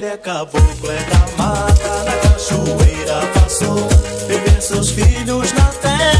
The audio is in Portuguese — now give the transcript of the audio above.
Ele é caboclo, é da mata, na cachoeira passou. Viver seus filhos na terra,